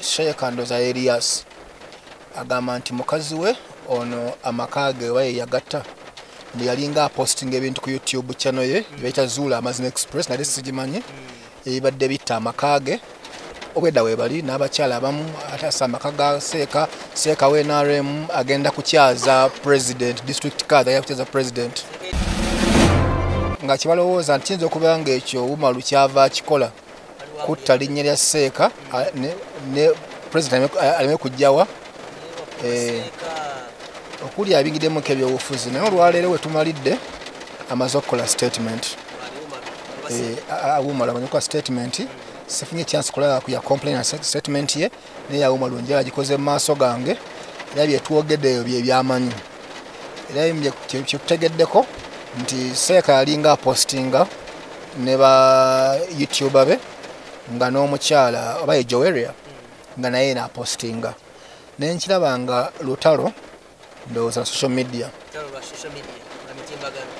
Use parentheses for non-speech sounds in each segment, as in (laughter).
sheeka ndoza erias agamba nti mukazi we ono amaka ge oba yeyagatta mbu yalinga apostinga ebintu ku youtube channel ye yebayita zula amazima express nate sigimanyi. Ebibadde bitta amaka ge. Obwedda webali n'abakyala abamu atasa amaka ga seeka seeka we nrm agenda kukyaza president district card agenda kukyaza president. Nga kibalowooza nti kiyinza okuba nga ekyo umalu kyava kikola kutta linnya lya seeka ne- president aleme- kujjawa Eh, okuli abingiddemu ebyobufuzi naye olwaleero wetumalidde amaze okukola statement. Awumala amanye okukola statement sifunye chance kulaba ku ya complain statement ye naye awumala onjala agikoze mu maaso gange era byetwogeddeyo bye byamanyi. Era bye- kye- kyetutegeddeko nti seeka yalinga apostinga ne ba youtube be nga n'omukyala oba ye joeria nga naye naapostinga naye nkiraba nga lutalo ndowooza social media.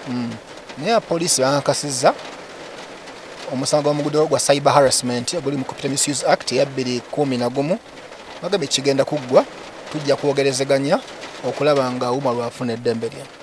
Mm. naye apoliisi bankakasizza omusango gw'omugudo gwa cyber harassment oguli mu computer misuse act eya 211 bagambye kigenda kuggwa tujja kwogerezeganya okulaba nga uma lwafuna eddembe lye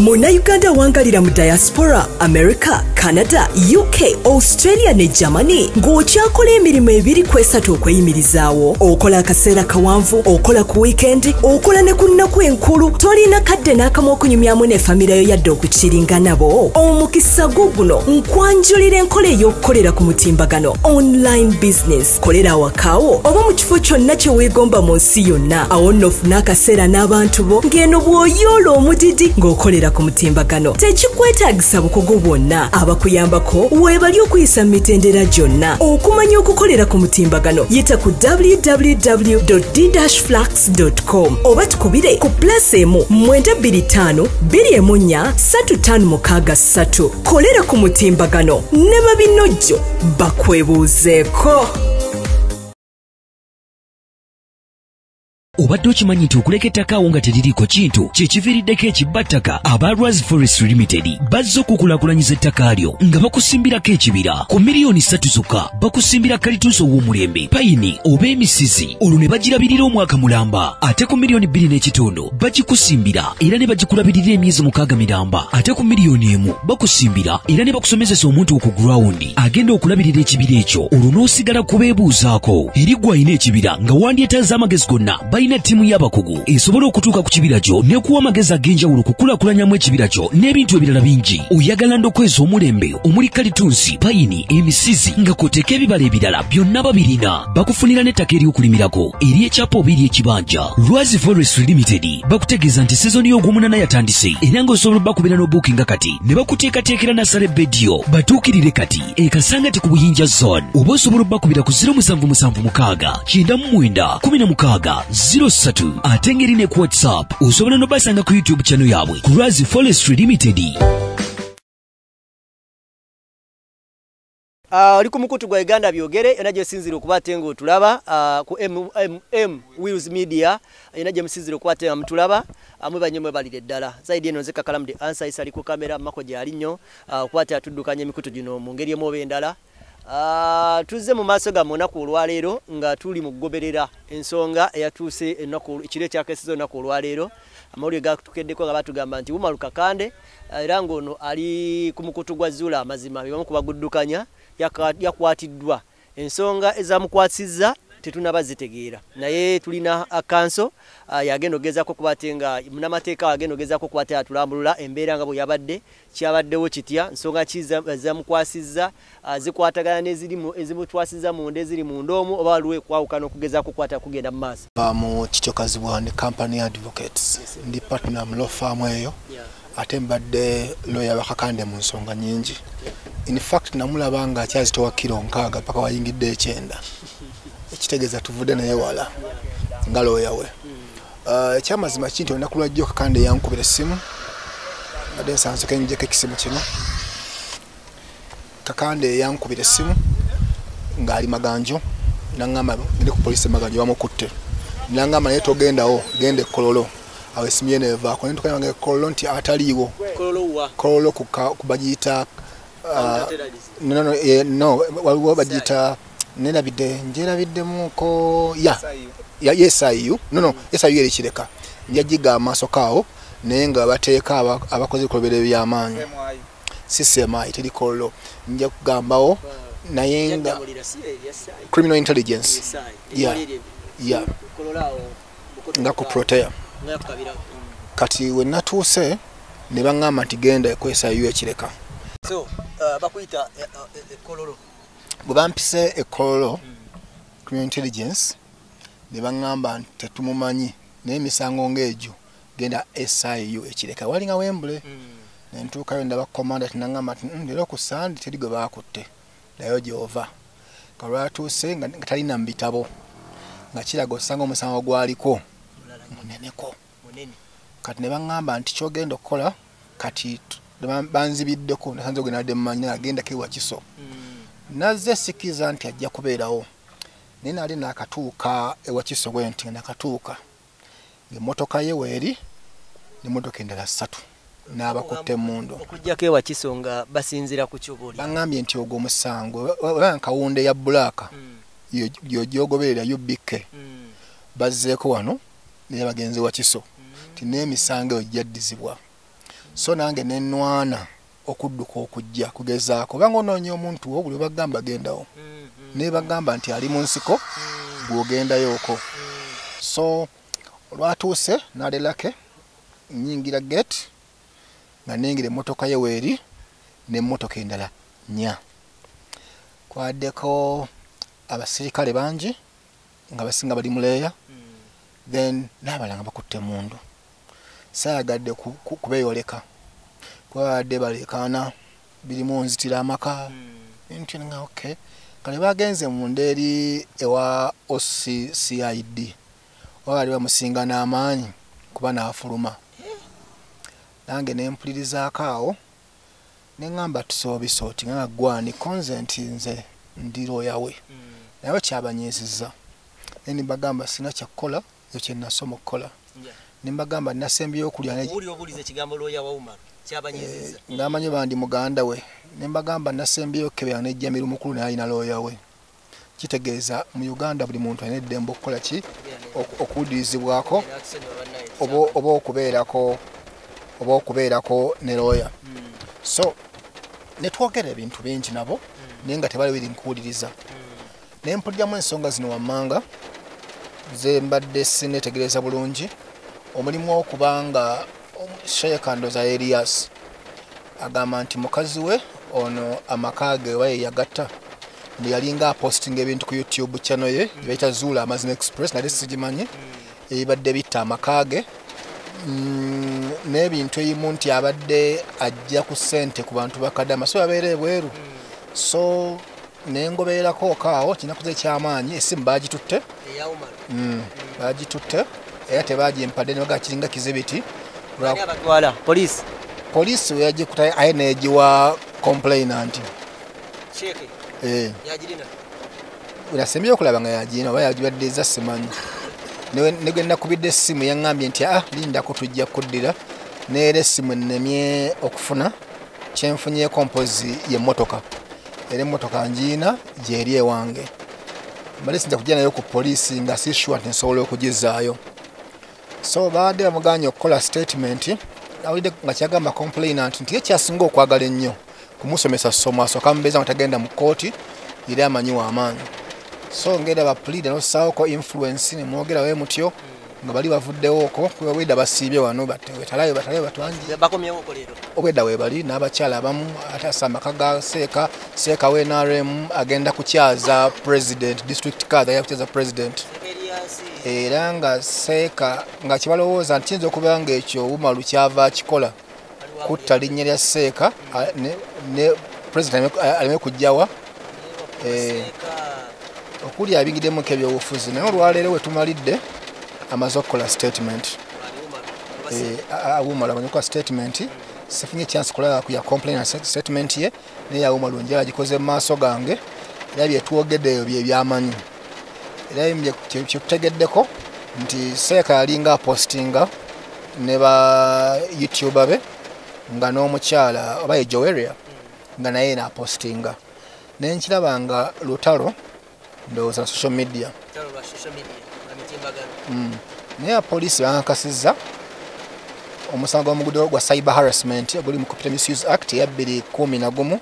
munnayuganda awangalira mu diaspora america canada uk australia ne germany. Ng'okyakola emirimu ebiri ku esatu okweyimirizaawo. Okola akaseera kawanvu okola ku wiikendi okola ne ku nnaku enkulu. Tolina kadde n'akamu okunyumyamu ne famire yo yadde okukiringa nabo. Omukisa gwo guno nkwanjulira enkola ey'okukolera ku mutimbagano. Online business kolera awakaawo oba mu kifo kyonna kye weegomba mu nsi yonna. Awo nno ofune akaseera n'abantu bo. Ng'eno bw'oyoola omudidi ng'okolera ku mutimbagano. Tekikwetaagisa bukugu bwonna abakuyambako weebali okuyisa mu mitendera gyonna okumanya okukolera ku mutimbagano yita ku www d-flax com oba tukubire ku plus emu 225 24 3563 kolera ku mutimbagano ne babinojjo bakwebuuzeeko obadde okimanyi nti okuleka ettaka awo nga teririiko kintu kyekiviiriddeko ekibbattaka aba ras forest limited bazze okukulaakulanyiza ettaka lyo nga bakusimbirako ekibira. Ku miliyoni ssatu zokka bakusimbira kalituuso ow'omulembe payini oba emisizi olwo ne bagirabirira omwaka mulamba. Ate ku miliyoni bbiri n'ekitundu bagikusimbira era ne bagikulabirira emyezi mukaaga miramba. Ate ku miliyoni emu bakusimbira era ne bakusomesesa omuntu ku gurawundi agenda okulabirira ekibira ekyo olwo n'osigala kubeebuuzaako eri gwe alina ekibira nga wandyetaaza amagezi gonna balina ttiimu y'abakugu esobola okutuuka ku kibira kyo n'ekuwa amagezi ag'enjawulo kukulakulanyamu ekibira kyo n'ebintu ebirala bingi. Oyagala ndokweza omulembe omuli kalitunsi payini emisizi nga kw'oteeka ebibala ebirala byonna babirina. Bakufunira n'ettaka ery'okulimirako ery'ekyapa oba ery'ekibanja lwazi forest limited bakutegeeza nti sizoni y'ogw'omunana yatandise era ng'osobola bakubira n'obuukinga kati ne bakuteekateekera nasale bediyo. Batuukirire kati ekasangati ku buyinja zone. Oba osobola obbakubira ku 0776 99 03 ate ngeri ne ku whatsapp osobola n'obasanga ku youtube channel yaabwe ku lwazi forestry limited. Ah, oli ku mukutu gwa uganda byogere yona gyesinzire okuba ate nga otulaba ah, ku mm wheels media yona gye musinzire okuba ate nga mutulaba amwe banye mwebalire ddala. Zaidi eno nze kakalamu the answer isali ku kamera mako gyali nnyo ah, okuba ate atuddukanya emikutu gino mu ngeri emu oba endala. Ah, tuzze mu maaso gammwe olunaku olwaleero nga tuli mu kugoberera ensonga eyatuuse ekiro ekyakesiza olunaku olwaleero amawulire gatukeddeko nga batugamba nti umaru kakande ah, era ng'ono ali ku mukutu gwa zuula amazima bebamu kubaguddukanya yakwatiddwa. Ensonga ezamukwasizza tetunaba zitegeera naye tulina akanso uh, yagenda ogezaako kuba ate nga munamateeka agenda ogezaako kuba ate atulambulula embeera nga bwe yabadde kyabaddewo kitya? Nsonga ki za- zamukwasizza uh, zikwatagana ezimutwasizza munda eziri munda omu oba waliwo ekwawukana okugezaako kukwata kugenda mu maaso? Mu kityokazibwa ne company advocates ndi partner mu law firm eyo. Ate mbadde lawyer bakakande mu nsonga nyingi in fact namulaba nga akyazitowa kiro nkaaga paka wayingidde ekyenda ekitegeeza tuvudde naye wala nga lawyer we. Uh, ekyamazima ki nti olunaku lwajjo kakande yankubira essimu badde nsanzeko enjeko ekisimu kino. Kakande yankubira essimu ng'ali maganjo naŋŋamba ngende ku polisi maganjo bamukutte naŋŋamba naye togendawo genda ekololo awo esimu ye nevaako nentuka yange kololo nti ataliiwo. Kololo kubagiyita ah, no, no, no waliwo bagiyita nerabidde njerabiddemuko ya ya yesayu no no yesayu yeri kireka. Njagiga amaaso kaawo naye nga bateeka aba- abakozi bikolobero ebyamaanyi. Sisemayi teri kololo nja kugambawo naye nga criminal intelligence. Ya nga ku protea. Kati we natuuse ne baŋŋamba nti genda kwesayu ekireka so uh, bakuyita kololo bwe bampise ekololo criminal intelligence ne baŋŋamba tetumumanyi naye emisango ng'egyo genda siu ekireka walinga wembule nentuukayo ndaba komanda tinaŋŋamba nti "Mm, leero ku sandi teri gwe baakutte nayo gyova. Kalwatuuse nga talina mu bitabo nga kiraga osanga omusango gwaliko muneneko. munene. Kati ne baŋŋamba nti kyogenda okukola kati banzibiddeko nasanze ogendadde mumanyi agendako ewakiso nazze sikkiriza nti ajja kubeerawo. Naye nali nakatuuka ewakiso bwe nti nga nakatuuka. Ngaemmotoka ye weeri nemmotoka endala ssatu n'abakutte emundu okujjako ewa kisonga basinzira ku kyobuli. Baŋŋambye nti ogwo omusango oba nkawunda eya bulaaka gyogyogoberera ubk bazzeeko wano naye bagenzi wakiso ti n'emisango eyo gyaddizibwa. So nange nenwana okudduka okujja kugezaako. Obanga onoonya omuntu wo buli bagamba gendawo. Naye bagamba nti ali mu nsiko bw'ogendayooko so olwatuuse nalerake nyingira gate nga nengira emmotoka ye weeri n'emmotoka endala nnya. Kwaddeko abasirikale bangi nga basinga bali muleeya then n'abalala nga bakutte mundu. Saayagadde ku- ku- kubeeyoleka kwabadde balekaana birimu nzitira amaka. Nti nga ok kale bagenze munda eri ewa occid oba bali bamusinga n'amaanyi kuba naafuluma nange nempulirizaako awo neŋŋamba tusoobisa oti nga gwani konzenti nze ndi looyawe naye kyabanyiizizza naye nimbagamba sina kyakukola ekyo kyenasoma okukola. Nimbagamba nasembyeyo okulya ne- obuli obuliza ekigambo looya wawumala kyabanyiziza ng'amanyi bandi muganda we. Nembagamba nasembyeyo okukebera nejjamira omukulu naye alina looya we. Kitegeeza mu uganda buli muntu alina eddembe okukola ki? Ok- okuwulirizibwako? Oba okubeerako oba okubeerako ne looya so netwogera ebintu bingi nabo naye nga tebali biri nkuwuliriza. Naye mpuliramu ensonga zino wammanga ze mbadde sinetegereza bulungi. Omulimu okubanga sheeka ndoza erias agamba nti mukazi we ono amaka ge oba yeyagatta yalinga apostinga ebintu ku youtube channel ye gyebayita zula amazina express nali sigimanyi. Ebibadde bitta amaka ge. Mm, n'ebintu ebimu nti abadde ajja ku ssente ku bantu bakadama so yabeera ebweru. So nengobererako kaawo kinakuza ekyamaanyi esimu bagitutte eyawumala Mm, bagitutte era tebagimpadde nebaga kiringa kizibiti Abatwala. Poliisi poliisi weyagikuta aye negiwa complainant sheeke Eh, yagirina nasembyeyo okulaba nga yagina oba yagibadde eza simanyi. Negwe nakubidde essimu yaŋŋambye nti ah lindako tujja kuddira. Neera essimu ennemye okufuna kyenfunyeko mpozi yemmotoka era emmotoka ngiina gyeri ewange. Mbale sinza kujja nayo ku poliisi nga sisure nti nsobola okugizaayo so baadde bamuganye okukola statement awulidde nga kyagamba complainant nti ye kyasinga okwagala ennyo kumusomesa ssomo asooka mubeeza nga tagenda mu kooti era amanyi w'amaanyi so ngenda bapulida nosaawoko influence nemwogera we mutyo nga bali bavuddewo okwo kuba bwedda basiibye wano wetalayo batalayo leero. Obwedda weebali n'abakyala abamu ate asa amaka ga seeka seeka we nrm agenda kukyaza president district card agenda kukyaza president era nga seeka nga kibalowooza nti kiyinza okuba nga ekyo bumalu kyava akikola kutta linnya lya seeka ne- president aleme- kujjawa eh, okuli abingiddemu ebyobufuzi. Naye olwaleero wetumalidde amaze okukola statement. Awuma lwamanya okukola statement sifunye chance kulaba ku ya complain statement ye naye awuma lwenjala agikoze mu maaso gange era byetwogeddeyo bye byamanyi era bye- kye- kyetutegeddeko nti seeka yalinga apostinga ne ba youtuber be nga n'omukyala oba ye joweria nga naye napostinga nenkiraba nga lutalo ndowooza social media. Mm. naye apoliisi bankakasizza omusango omugudo gwa cyber harassment oguli mu computer misuse act eya 211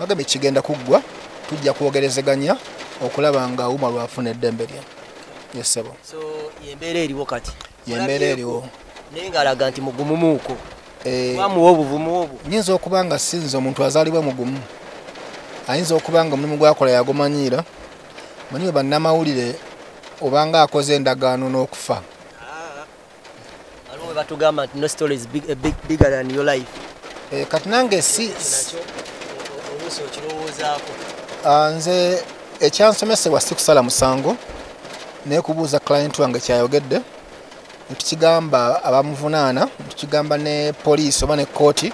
bagambye kigenda kuggwa tujja kwogerezeganya okulaba nga uma lwafuna eddembe lye yesebo so yembeera eriwo kati yembeera eriwo naye ngaalaga nti mugumumuuko Eh, wamuwa obuvumu obwo nyinza okuba nga sinze omuntu azaalibwa mugumu ayinza okuba nga omulimu gwakola yagumanyiira manyiwe bannamawulire obanga akoze endagaano n'okufa waliwo we batugamba nti no story is big, big, bigger than your life Eh, kati nange si Ah, nze ekyansomesebwa si kusala musango naye kubuuza client wange kyayogedde netukigamba abamuvunaana netukigamba ne poliisi oba ne kooti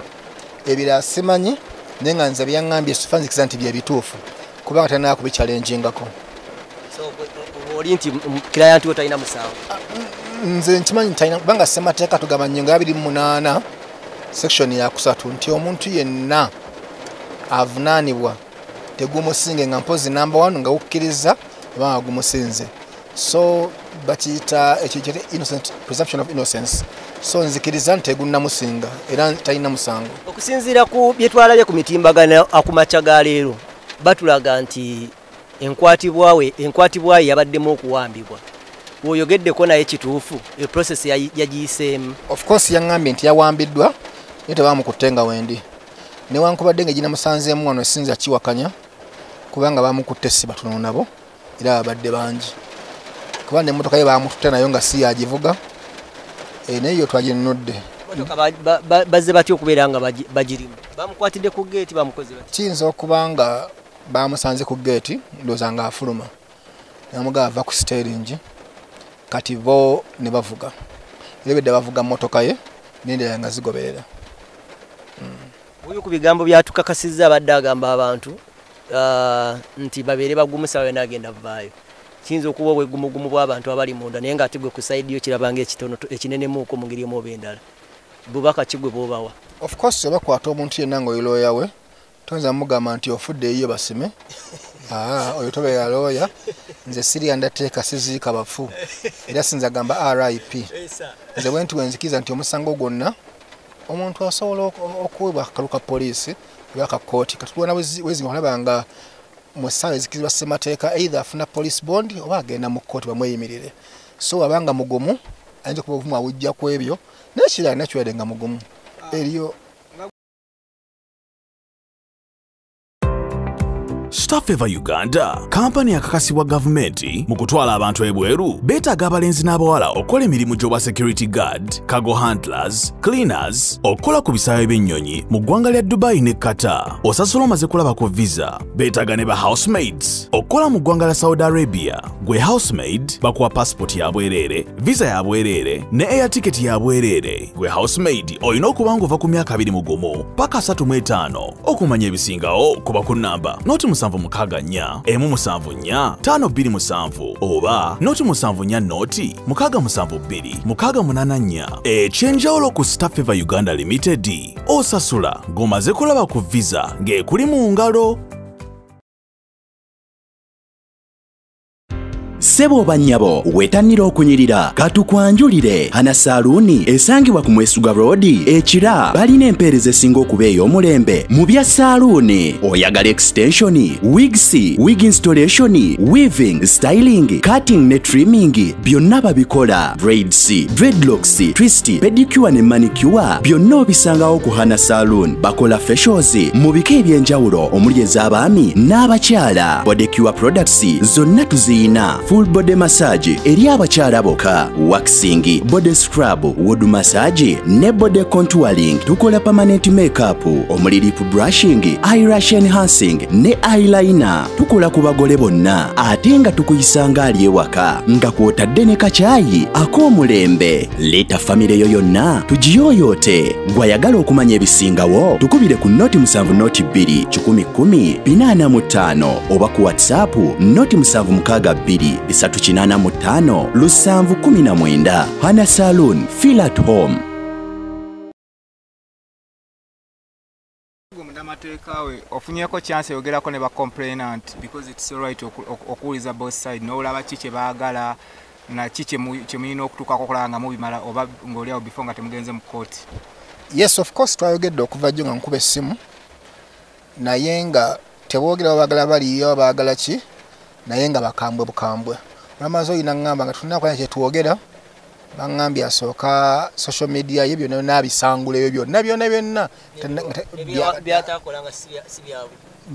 ebirala simanyi naye nga nze byaŋŋambye sifa nzikiza nti byebituufu kubanga so oba oli nti client wo talina musango? Nze nkimanyi talina kubanga ssemateeka tugamba nnyongo ya 28 section ya kusatu nti omuntu yenna avunaanibwa tegumusinge nga mpozi namba 1 nga gukkiriza oba nga gumusinze so bakiyita ekyo innocent presumption of innocence. So nzikiriza nti tegunnamusinga era talina musango. Okusinziira ku bye twalabye ku mitimbagano akumakya ga leero batulaga nti enkwatibwawe enkwatibwaye yabaddemu okuwambibwa. Bw'oyogeddeko naye kituufu eprocess yagiyiseemu. Of course yaŋŋambye nti yawambiddwa naye tebamukutte nga wendi newankubadde nga ginamusanzeemu wano esinza kiwakanya kubanga bamukutte si batono nabo era babadde bangi. Kubanga emmotoka ye bamututte nayo nga si yagivuga Eh, naye yo twaginunudde Motoka ba- ba- ba- bazze batya okubeera nga bagi- bagirimu? Bamukwatidde ku geeti bamukoze kiyinza okuba nga bamusanze ku geeti ndowooza nga afuluma. Namugaba ava ku steringi kati bo ne bavuga. Era bedde bavuga mmotoka ye nendera nga zigoberera oyo ku bigambo byatukakasizza abadde agamba abantu nti babeere bagumusa we nagenda vaayo kiyinza okuba obwegumugumu bw'abantu abali munda naye nga ate gwe ku saidi yo kirabanga ekitono ekinenemuuko mu ngeri emu oba endala bubaka kigwe bwobawa? Of course obakwata omuntu yenna nga oyo looya we toyinza mugamba nti ofudde eyiyo basime. (laughs) Aa, oyo tobeera looya nze siri andateeka siziika bafu. Era sinza gamba rip nze bwe nti wenzikiriza nti omusango gwonna omuntu asobola ok- okuweebwa akakalu ka poliisi oba akakooti katulwana wezinga olaba nga mu ssaawa ezikirizibwa ssemateeka either afuna police bond oba agenda mu kkooti bamweyimirire. So abanga mugumu ayinza okuba obuvumu awujja ku ebyo naye kirala nakiwadde nga mugumu. Eriyo Staffeva Uganda. Kampani akakasibwa gavumenti mu kutwala abantu ebweru beetaaga abalenzi n'abawala okukola emirimu gy'obwa security guard cargo handlers cleaners okukola ku bisaawe by'ennyonyi mu ggwanga lya dubai ne qatar. Osasula omaze kulaba ku visa beetaaga ne ba housemaids okukola mu ggwanga lya saudi arabia gwe housemaid bakuwa passport ya bwereere visa ya bwereere ne air ticket ya bwereere. Gwe housemaid olina okuba ng'ova ku myaka 21 paka 35 okumanya ebisingawo kuba ku namba noti 764 emu 74 527 oba noti 74 noti 672 684 ekyenjawulo ku staffeva uganda limited osasula ng'omaze kulaba ku visa ng'ekuli mu ngalo ssebo oba nnyabo wetannira okunyirira. Katukwanjulire hana saaluuni esangibwa ku mwesuga road ekira. Balina empeereza esinga okuba ey'omulembe. Mu bya saaluuni oyagala extensioni wigs wig installation weaving styling cutting ne trimming. Byonna babikola. Braids dreadlocks twist pedicure ne manicure. Byonna obisangawo ku hana saloon bakola facials mu bika eby'enjawulo omuli ez'abaami n'abakyala. Bodecure products zonna tuziyina. Full body massage eri abakyala bokka. Waxing body scrub wood massage ne body contouring. Tukola permanent makeup omuli lip brushing eyelash enhancing ne eyeliner. Tukola ku bagole bonna ate nga tukuyisanga ali ewaka. Nga kwotadde ne kacaayi ak'omulembe leeta famire yo yonna tugiyooyoote. Gwayagala okumanya ebisingawo tukubire ku noti 7 noti 2 1 45 oba ku whatsapp noti 762 385 719 hana saloon feel at home munamateeka we ofunyeko chance eyogerako ne bacomplainant because its alright oku- oku- okuwuliza both side n'olaba ki kye baagala naki kyemulina okutuukako okulaba nga mubimala oba ng'oliawo before nga temugenze mu kooti yes of course twayogedde okuva jjo nga nkuba essimu naye nga teboogera babaagala baliyo baagala ki naye nga bakambwe bukambwe. Olamaze olina ŋŋamba nga tulina kulina kyetwogera baŋŋambye asooka social media ye byonna byonna abisangula ebyo byonna byonna. Byonna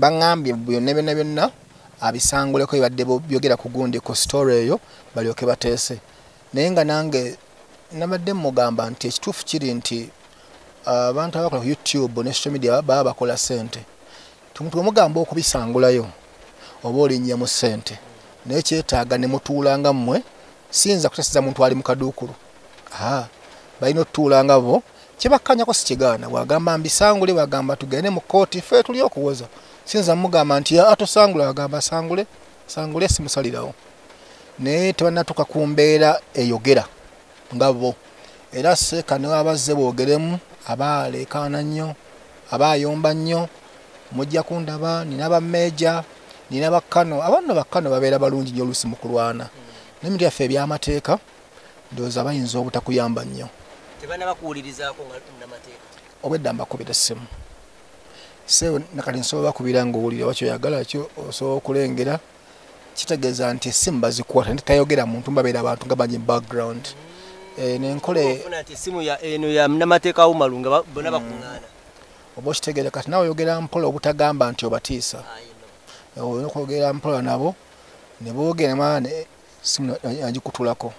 baŋŋambye byonna byonna byonna abisanguleko ebadde byogera ku gundi ku story eyo balyoke bateese. Naye nga nange nabadde mugamba nti ekituufu kiri nti ah, abantu abakola ku youtube ne social media baba bakola sente temugamba okubisangulayo oba olinnya mu sente naye kyetaaga ne mutuulanga mmwe siyinza kutesiza muntu ali mu kaduukulu. Balina otutuulanga bo kyebakkanyako si kigaana bwagamba mbisangule bagamba tugende mu kooti fe tuli okuwoza. Siyinza mugamba nti "Ah, tosangula bagamba sangule sangule simusalirawo. Naye tebanatuuka ku mbeera eyogera nga bo. Era seeka ne abazze boogeremu abalekaana nnyo abayomba nnyo mujja kundaba nina bameeja nina bakkano abanno bakkano babeera balungi nnyo oluusi mu kulwana. N'ebintu byaffe ebyamateeka ndowooza bayinza obutakuyamba nnyo. Tebana bakuwulirizaako nga namateeka obwedda mbakubira essimu. Sewe nakati nsobola bakubira ngaowulira wakyoyagala kyo osobola okulengera. Kitegeeza nti essimu bazikwata tayogera muntu mbabeera abantu nga banyi background. Eh, nenkole ofuna nti esimu ya- eno ya namateeka awumalu nga bonna bakuŋŋaana. Oba okitegeera kati nawe oyogera mpola obutagamba nti obatiisa olina okwogera mpola nabo ne boogera simu agikutulako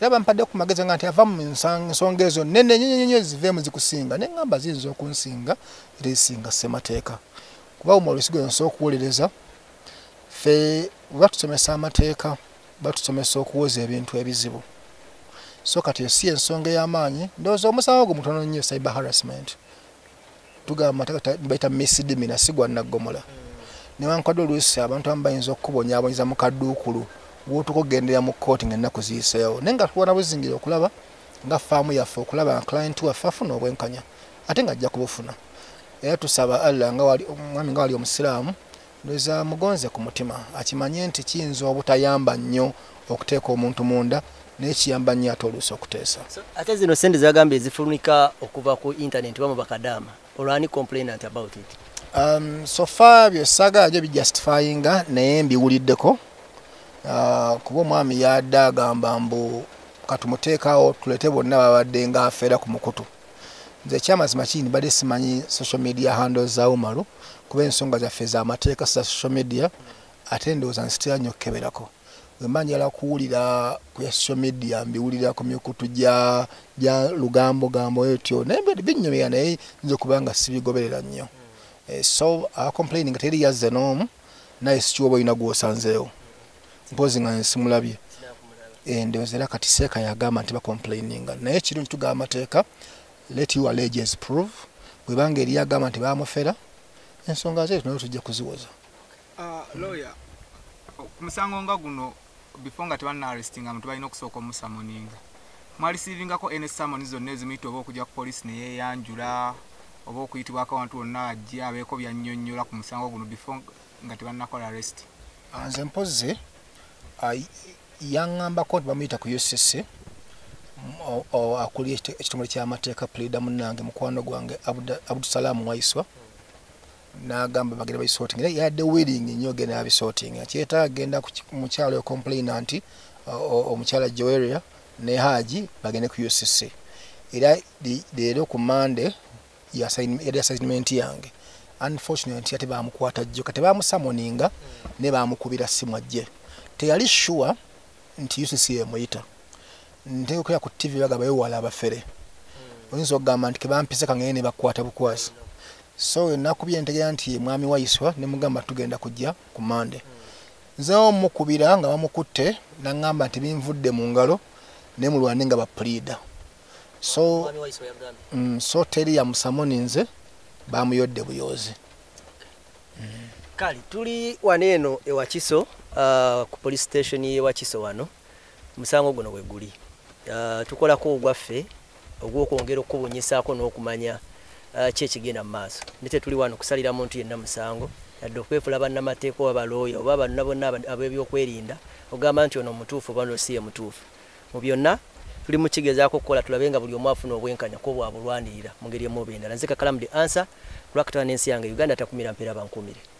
era bampadde ku magezi nga nti ava mu nsonga ezo nene nyenyenyenye ziveemu zikusinga ne ŋŋamba ziyinza okunsinga era ezisinga ssemateeka. Kuba wuma olusigo nsobola okuwuliriza ffe batusomesa amateeka batusomesa okuwoza ebintu ebizibu. So kati si ensonga ey'amaanyi ndowooza omusango gwe mutono nnyo cyber harassment. Tugamba amateeka baita misdimina sigwa naggomola newankwadde oluusi abantu abamu bayinza okukubonyaabonyiza mu kadduukulu wotuka okugendera mu kooti nga ennaku ziyiseewo. Naye nga tubona buzingire okulaba nga faamu yaffe okulaba client waffe afuna obwenkanya ate nga ajja kubufuna. Era tusaba allah omwami nga wali omusiraamu ndowooza mugonze ku mutima akimanye nti kiyinza obutayamba nnyo okuteeka omuntu munda naye kiyamba nnyo ate oluusi okuteesa. Ate zino sente zagambye zifulunika okuva ku internet bamu bakadaama olwani complainant about it um, so far byosaagala byo bijustifyinga naye mbiwuliddeko. Uh, kuba omwami yadde agamba mbu katumuteekawo tulete bonna babadde nga afeera ku mukutu. Nze ekyamazima kini badde simanyi social media handles za umaru kuba ensonga zaffe zamateeka za social media ate ndowooza nsitera nnyo okukeberako. Bwemba njala kuwulira ku ya social media mbiwulira ku mikutu gya gya lugambogambo etyo naye binnyumira naye nza okuba nga sibigoberera nnyo. Eh, so acomplaini nga teri yazze n'omu naye sikiwoba olina gwosanzeewo mpozi nga nsimulabye Eh, ndowooza era kati seeka yagamba nti bacomplaininga naye kirungi tugamba amateeka let you alleges prove. Bwebanga eri yagamba nti bamufera ensonga zeetu naye tujja kuziwoza lawyer ku musango nga guno before nga tebanaarestinga muntu balina okusooka omusamoninga. Mwalisiivingako ene samoni zonna ezimuyita oba okujja ku polisi neyeyanjula oba okuyitibwako abantu bonna ajja abeeko byannyonnyola ku musango guno before nga tebanakola arrest. Ah, nze mpozi ah, yaŋŋambako nti bamuyita ku akulira ekite- ekitongole kyamateeka pleada munange mukwano gwange abdusalaamu waiswa. N'agamba bagenda babisorting era yadde willing nnyo genda yabisorting akyetaaga genda mukyalo complaina nti omukyala joeria ne haji bagende ku ucc era leero ku mande yari assignment yange. Unfortunately ate bamukwata jjo. Kati bamusamoninga ne bamukubira simu ajje teyali sure nti ucc emuyita ntegekola ku tv bagamba bewala abafere. Oyinza okugamba nti kebampise kangene ne bakwata bukwasi so nakubye ntegera nti mwami waiswa nemugamba tugenda kujja ku mande nze omukubira nga bamukutte naŋŋamba nti binvudde mu ngalo ne mulwane nga bapulida so mm, so teri yamusamoni nze bamuyodde buyoozi. Kale tuli wano eno ewakiso uh, ku police station yewakiso wano. Musango guno we guli. Uh, tukolako ogwaffe ogwokwongera okubunyisako n'okumanya uh, ki ekigenda mu maaso. Ne tetuli wano kusalira muntu yenna musango yadde okwefula bannamateeka oba balooya oba bonna bonna ab'ebyokwerinda ogamba nti ono mutuufu oba no si ye mutuufu. Mu byonna tuli mukigezaako okukola tulabe nga buli omu afuna obwenkanya ko bwabulwanirira mu ngeri emu oba endala nze kakalamu the ansa lwakutana n'ensi yange uganda takumira mpeera bankumire